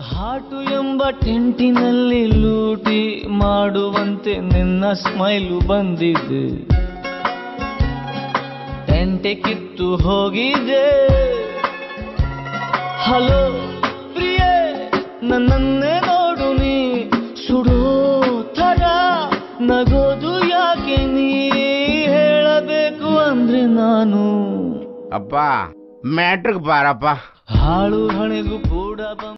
ಹಾಟು ಎಂಬ ಟೆಂಟಿನಲ್ಲಿ ಲೂಟಿ ಮಾಡುವಂತೆ ನಿನ್ನ ಸ್ಮೈಲು ಬಂದಿದೆ. ಟೆಂಟೆ ಕಿತ್ತು ಹೋಗಿದೆ. ಹಲೋ ಪ್ರಿಯೆ ನನ್ನನ್ನೇ ನೋಡು ನೀ. ಸುಡೋ ಥರ ನಗೋದು ಯಾಕೆ ನೀ? ಹೇಳಬೇಕು ಅಂದ್ರೆ ನಾನು. ಅಪ್ಪ ಮ್ಯಾಟ್ರಿಕ್ ಬಾರಪ್ಪ. ಹಾಳು ಹಣೆಗೂ ಕೂಡ ಬಂದ